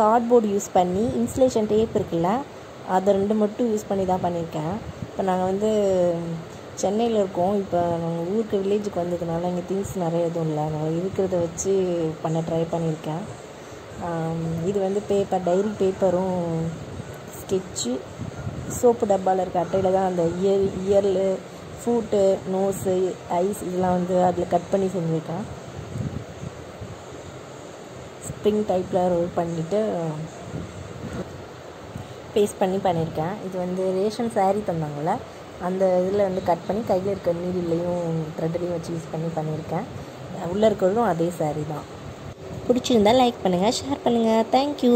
Cardboard use பண்ணி insulation tape இருக்குல்ல அதை ரெண்டு மட்டும் யூஸ் பண்ணி தான் பண்ணியிருக்கேன். இப்போ நாங்கள் வந்து சென்னையில் இருக்கோம். இப்போ நாங்கள் ஊருக்கு வில்லேஜுக்கு வந்ததுனால இங்கே திங்ஸ் நிறைய எதுவும் இல்லை. நாங்கள் இருக்கிறத வச்சு பண்ண ட்ரை பண்ணியிருக்கேன். இது வந்து பேப்பர் டைரி பேப்பரும் ஸ்கெட்சு சோப்பு டப்பாவில் இருக்க அட்டையில் தான் அந்த இயர் இயர்லு ஃபூட்டு நோஸு ஐஸ் இதெல்லாம் வந்து அதில் கட் பண்ணி செஞ்சுருக்கேன். ஸ்ப்ரிங் டைப்பில் ரோல் பண்ணிவிட்டு பேஸ்ட் பண்ணி பண்ணியிருக்கேன் இது வந்து ரேஷன் saree தந்தாங்கள்ல அந்த இதில் வந்து கட் பண்ணி கையில் இருக்க நீடிலையும் த்ரெட்லையும் வச்சு யூஸ் பண்ணி பண்ணியிருக்கேன் உள்ளே இருக்கிறதும் அதே saree தான். பிடிச்சிருந்தா லைக் பண்ணுங்கள் ஷேர் பண்ணுங்கள் தேங்க்யூ